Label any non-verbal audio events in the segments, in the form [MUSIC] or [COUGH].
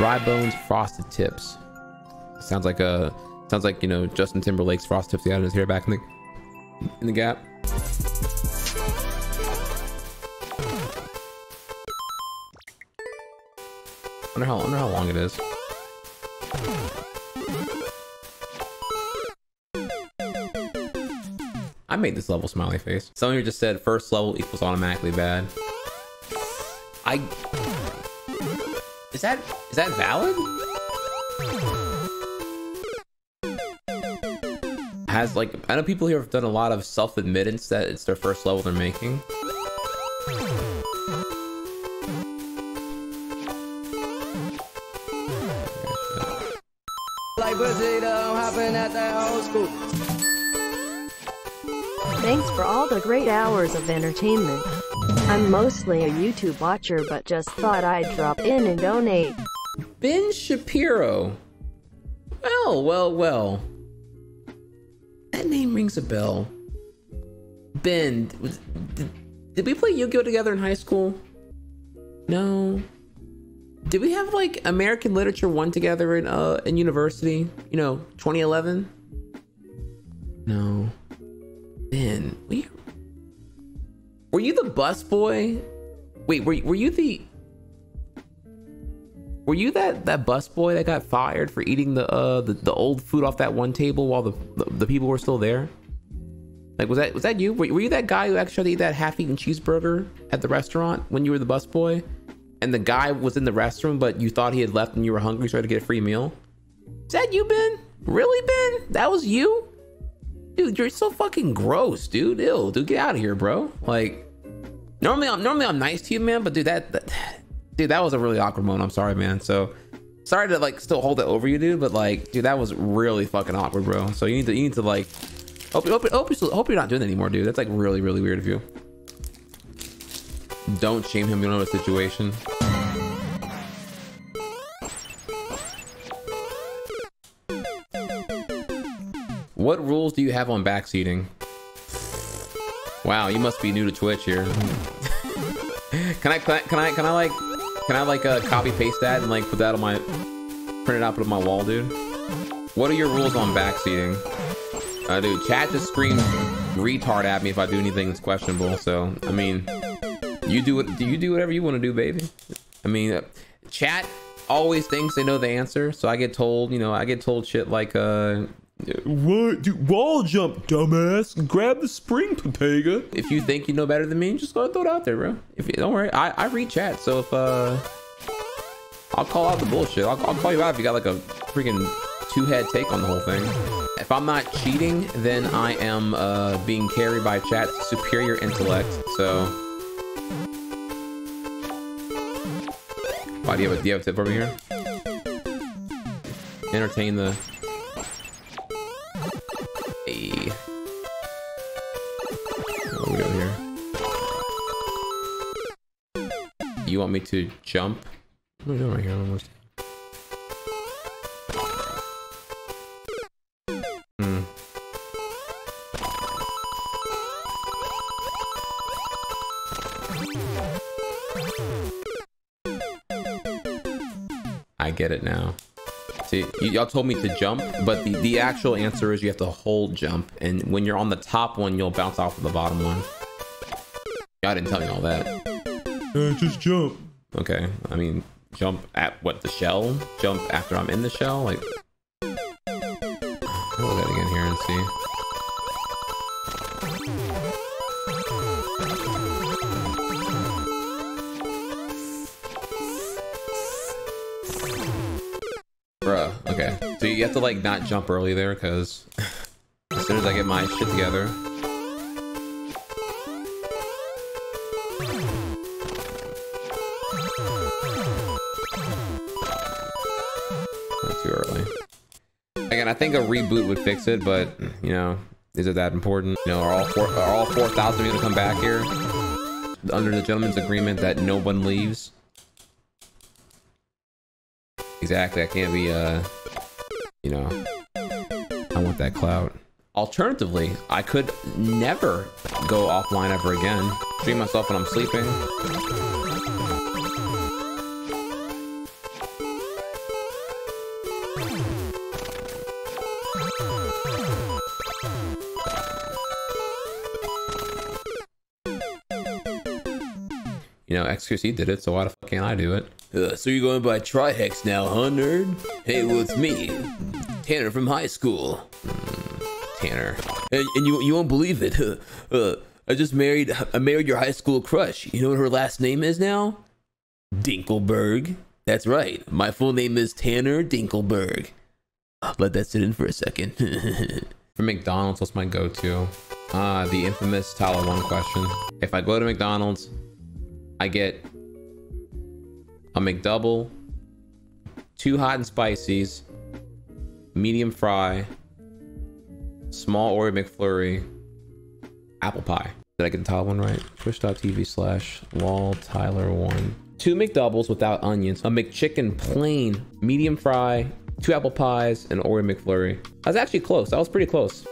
Dry bones, frosted tips. Sounds like a sounds like you know Justin Timberlake's frost tips he had in his hair back in the in the gap. Wonder how wonder how long it is. I made this level smiley face. Someone just said first level equals automatically bad. I is that is that valid? Has like I know people here have done a lot of self-admittance that it's their first level they're making. Like pussy don't at the old school. Thanks for all the great hours of entertainment. I'm mostly a YouTube watcher, but just thought I'd drop in and donate. Ben Shapiro. Well, well, well. That name rings a bell. Ben, was, did, did we play Yu-Gi-Oh together in high school? No. Did we have like American Literature 1 together in uh in university? You know, 2011? No. Ben, you, were you the bus boy? Wait, were, were you the were you that that bus boy that got fired for eating the uh the, the old food off that one table while the, the, the people were still there? Like was that was that you? Were, were you that guy who actually ate that half-eaten cheeseburger at the restaurant when you were the bus boy? And the guy was in the restroom, but you thought he had left and you were hungry, so you had to get a free meal. Is that you, Ben? Really, Ben? That was you? Dude, you're so fucking gross, dude. Ew, dude, get out of here, bro. Like, normally I'm normally I'm nice to you, man, but dude, that, that dude, that was a really awkward moment. I'm sorry, man. So sorry to like still hold it over you, dude, but like, dude, that was really fucking awkward, bro. So you need to you need to like hope hope hope, you're, hope you're not doing that anymore, dude. That's like really really weird of you. Don't shame him. You don't know the situation. What rules do you have on backseating? Wow, you must be new to Twitch here. [LAUGHS] can I can I can I like can I like uh, copy paste that and like put that on my print it out put it on my wall, dude? What are your rules on backseating? Uh, dude, chat just screams retard at me if I do anything that's questionable. So I mean, you do. Do you do whatever you want to do, baby? I mean, uh, chat always thinks they know the answer, so I get told, you know, I get told shit like, uh, what? Dude, wall jump, dumbass. Grab the spring, Pepega. If you think you know better than me, just go and throw it out there, bro. If you don't worry, I, I read chat, so if uh, I'll call out the bullshit. I'll, I'll call you out if you got like a freaking two-head take on the whole thing. If I'm not cheating, then I am uh being carried by chat's superior intellect. So. Why do you have a, do you have a tip over here? Entertain the You want me to jump? What are we doing right here? Almost. Hmm. I get it now. See, y'all told me to jump, but the, the actual answer is you have to hold jump. And when you're on the top one, you'll bounce off of the bottom one. Y'all didn't tell me all that. Uh, just jump. Okay, I mean, jump at what, the shell? Jump after I'm in the shell? Like, I'll again here and see. Bruh, okay. So you have to like not jump early there because [LAUGHS] as soon as I get my shit together. Think a reboot would fix it, but you know, is it that important? You know, are all four are all four thousand gonna come back here? Under the gentleman's agreement that no one leaves? Exactly, I can't be, uh, you know, I want that clout. Alternatively, I could never go offline ever again. Stream myself when I'm sleeping. You know, XQC did it, so why the fuck can't I do it? Uh, so you're going by Trihex now, huh, nerd? Hey, well, it's me, Tanner from high school. Mm, Tanner. And, and, you you won't believe it. [LAUGHS] Uh, I just married I married your high school crush. You know what her last name is now? Dinkelberg. That's right. My full name is Tanner Dinkelberg. Let that sit in for a second. [LAUGHS] for McDonald's, what's my go-to? Ah, uh, the infamous Tyler One question. If I go to McDonald's, I get a McDouble, two hot and spices, medium fry, small Oreo McFlurry, apple pie. Did I get the top one right? Twitch.tv slash wall Tyler one. Two McDoubles without onions, a McChicken plain, medium fry, two apple pies, and Oreo McFlurry. I was actually close. I was pretty close.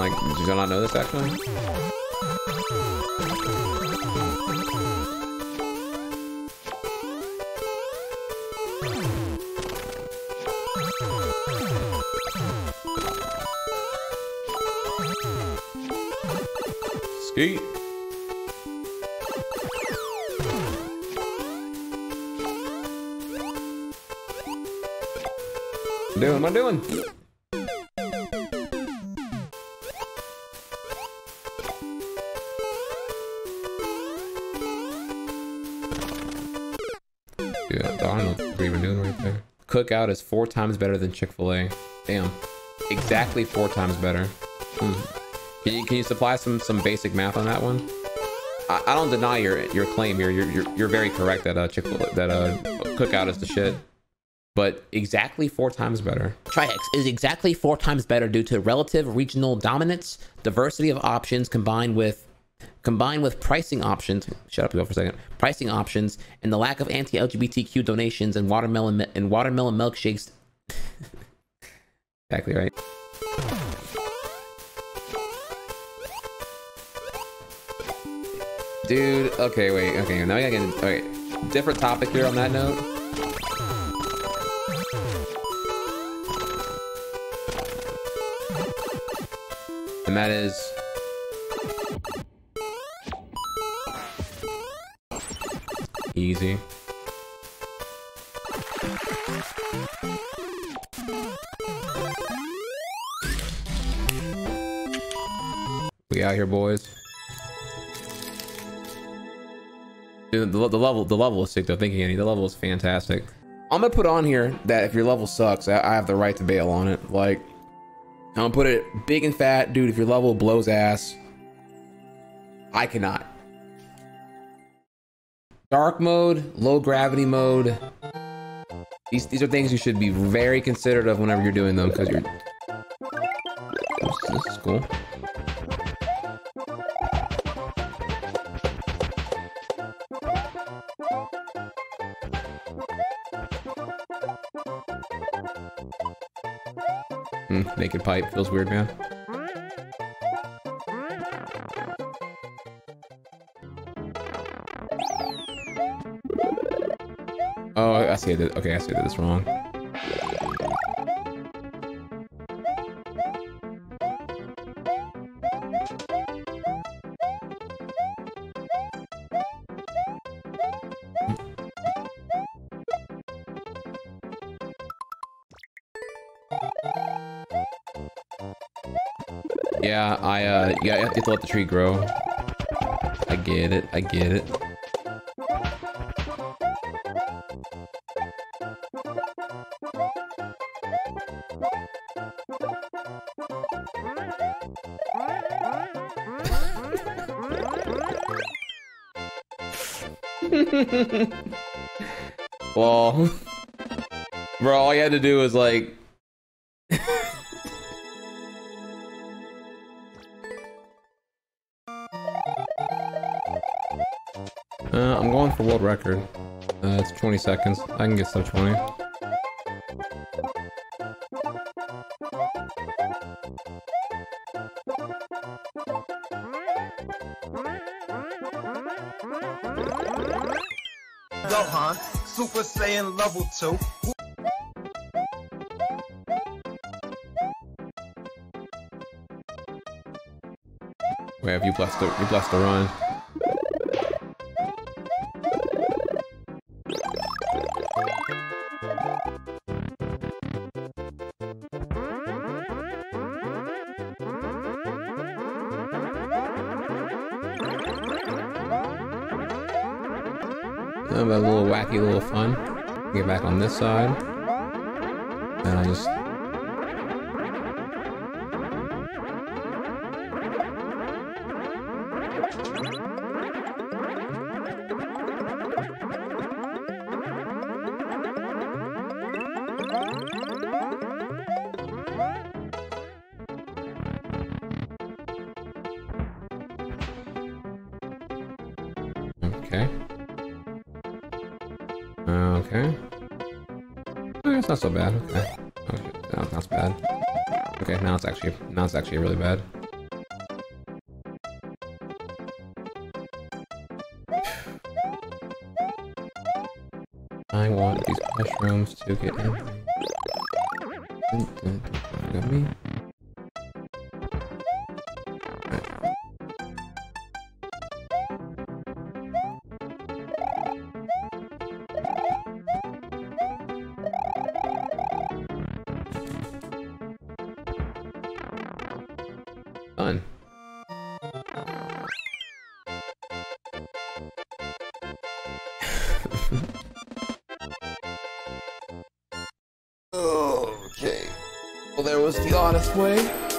Like, did you not know this actually? Skeet. What am I doing? Doing right there. Cookout is four times better than Chick-fil-A. Damn. Exactly four times better. Hmm. Can you, can you supply some some basic math on that one? I, I don't deny your your claim here. You're you're, you're very correct that uh Chick-fil-A, that uh Cookout is the shit. But exactly four times better. Trihex is exactly four times better due to relative regional dominance, diversity of options combined with combined with pricing options. Shut up, for a second. Pricing options and the lack of anti-LGBTQ donations and watermelon and watermelon milkshakes. [LAUGHS] exactly right. Dude, okay, wait, okay, now I can, okay, different topic here on that note. And that is... Easy. We out here, boys. Dude, the, the level the level is sick though. Thinking any the level is fantastic. I'm gonna put on here that if your level sucks, I, I have the right to bail on it. Like, I'm gonna put it big and fat, dude. If your level blows ass, I cannot. Dark mode, low gravity mode. These these are things you should be very considerate of whenever you're doing them because you're. This is cool. Mm, naked pipe feels weird, man. Oh, I see. I did. Okay, I see. I this wrong. Yeah, I, uh, yeah, you have to let the tree grow. I get it, I get it. [LAUGHS] well, bro, all you had to do was like uh, I'm going for world record. Uh, it's 20 seconds. I can get sub 20. Gohan, Super Saiyan level 2. where have you blessed the you blessed the run? A little wacky little fun. Get back on this side. And I just Okay. Okay. Oh, it's not so bad. Okay. Okay. No, that's bad. Okay, now it's actually now it's actually really bad. I want these mushrooms to get in. Got me. Well, there was the honest way.